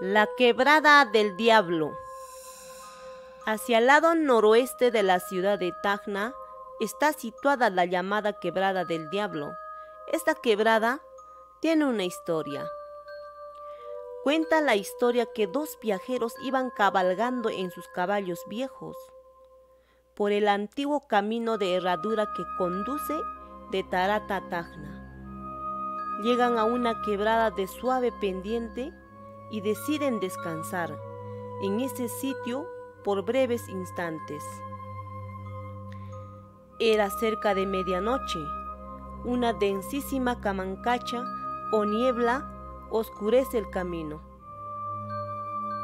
La quebrada del diablo. Hacia el lado noroeste de la ciudad de Tacna está situada la llamada quebrada del diablo. Esta quebrada tiene una historia. Cuenta la historia que dos viajeros iban cabalgando en sus caballos viejos por el antiguo camino de herradura que conduce de Tarata a Tacna. Llegan a una quebrada de suave pendiente y deciden descansar en ese sitio por breves instantes. Era cerca de medianoche. Una densísima camancacha o niebla oscurece el camino.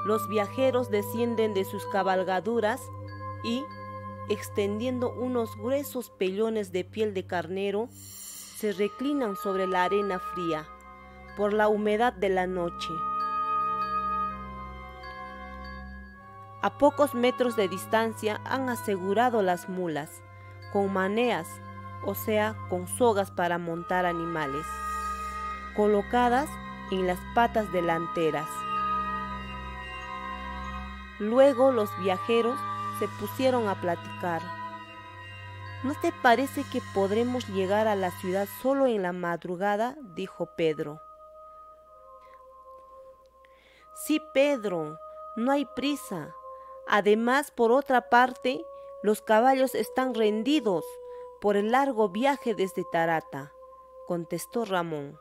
Los viajeros descienden de sus cabalgaduras y, extendiendo unos gruesos pellones de piel de carnero, se reclinan sobre la arena fría por la humedad de la noche. A pocos metros de distancia han asegurado las mulas, con maneas, o sea, con sogas para montar animales, colocadas en las patas delanteras. Luego los viajeros se pusieron a platicar. ¿No te parece que podremos llegar a la ciudad solo en la madrugada? dijo Pedro. Sí, Pedro, no hay prisa. Además, por otra parte, los caballos están rendidos por el largo viaje desde Tarata, contestó Ramón.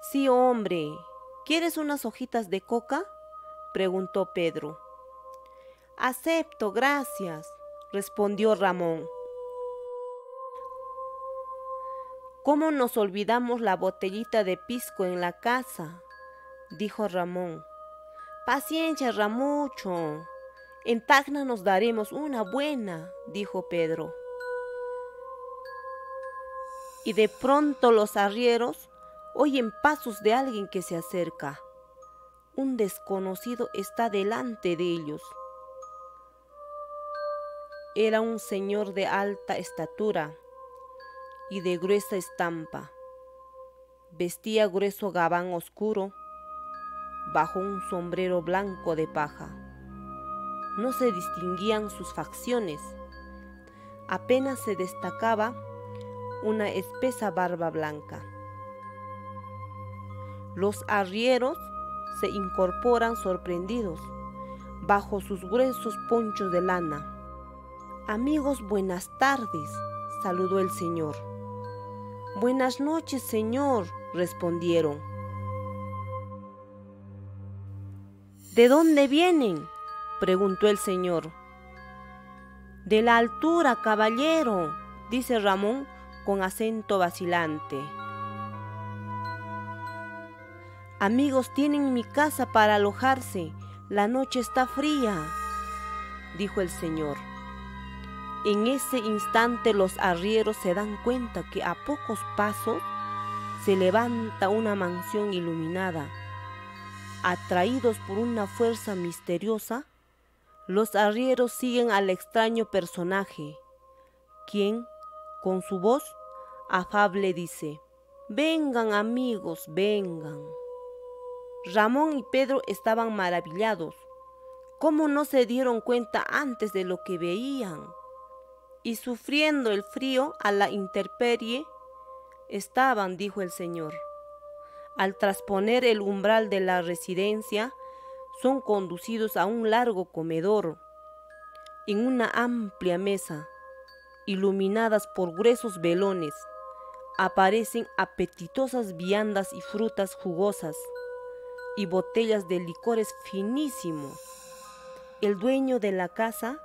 Sí, hombre. ¿Quieres unas hojitas de coca? preguntó Pedro. Acepto, gracias, respondió Ramón. ¿Cómo nos olvidamos la botellita de pisco en la casa? dijo Ramón. Paciencia, Ramucho, en Tacna nos daremos una buena, dijo Pedro. Y de pronto los arrieros oyen pasos de alguien que se acerca. Un desconocido está delante de ellos. Era un señor de alta estatura y de gruesa estampa. Vestía grueso gabán oscuro bajo un sombrero blanco de paja no se distinguían sus facciones. Apenas se destacaba una espesa barba blanca. Los arrieros se incorporan sorprendidos bajo sus gruesos ponchos de lana. Amigos, buenas tardes, saludó el señor. Buenas noches, señor, respondieron. ¿De dónde vienen? Preguntó el señor. De la altura, caballero, dice Ramón con acento vacilante. Amigos, tienen mi casa para alojarse. La noche está fría, dijo el señor. En ese instante los arrieros se dan cuenta que a pocos pasos se levanta una mansión iluminada. Atraídos por una fuerza misteriosa, los arrieros siguen al extraño personaje, quien, con su voz afable, dice, Vengan amigos, vengan. Ramón y Pedro estaban maravillados. ¿Cómo no se dieron cuenta antes de lo que veían? Y sufriendo el frío a la intemperie, estaban, dijo el Señor. Al trasponer el umbral de la residencia, son conducidos a un largo comedor, en una amplia mesa, iluminadas por gruesos velones, aparecen apetitosas viandas y frutas jugosas y botellas de licores finísimos. El dueño de la casa,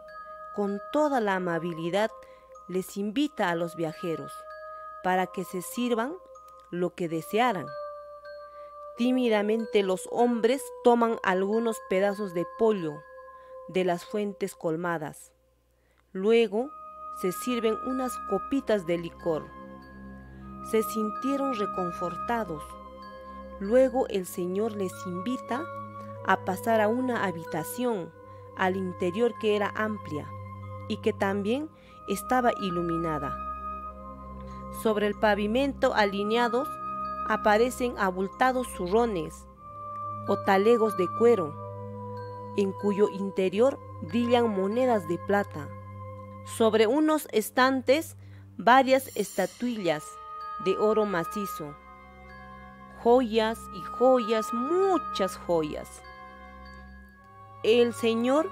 con toda la amabilidad, les invita a los viajeros para que se sirvan lo que desearan. Tímidamente los hombres toman algunos pedazos de pollo de las fuentes colmadas. Luego se sirven unas copitas de licor. Se sintieron reconfortados. Luego el Señor les invita a pasar a una habitación al interior que era amplia y que también estaba iluminada. Sobre el pavimento alineados aparecen abultados zurrones, o talegos de cuero, en cuyo interior brillan monedas de plata. Sobre unos estantes varias estatuillas de oro macizo, joyas y joyas, muchas joyas. El Señor,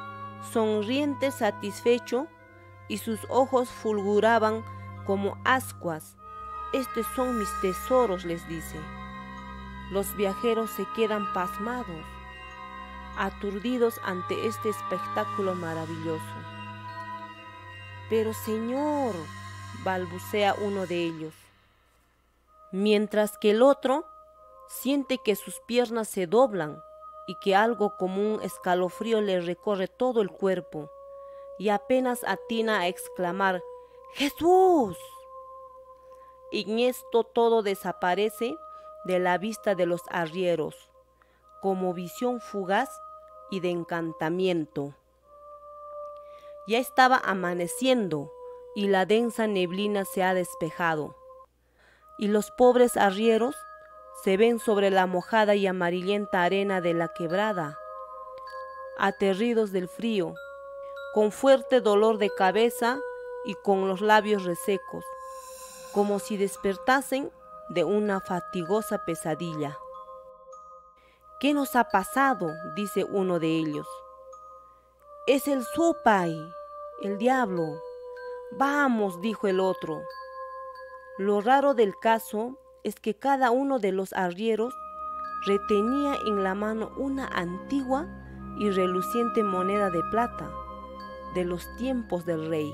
sonriente, satisfecho, y sus ojos fulguraban como ascuas. Estos son mis tesoros, les dice. Los viajeros se quedan pasmados, aturdidos ante este espectáculo maravilloso. Pero Señor, balbucea uno de ellos, mientras que el otro siente que sus piernas se doblan y que algo como un escalofrío le recorre todo el cuerpo y apenas atina a exclamar, Jesús. En esto todo desaparece de la vista de los arrieros, como visión fugaz y de encantamiento. Ya estaba amaneciendo y la densa neblina se ha despejado, y los pobres arrieros se ven sobre la mojada y amarillenta arena de la quebrada, aterridos del frío, con fuerte dolor de cabeza y con los labios resecos, como si despertasen de una fatigosa pesadilla. ¿Qué nos ha pasado? dice uno de ellos. Es el Supai, el diablo. Vamos, dijo el otro. Lo raro del caso es que cada uno de los arrieros retenía en la mano una antigua y reluciente moneda de plata de los tiempos del rey.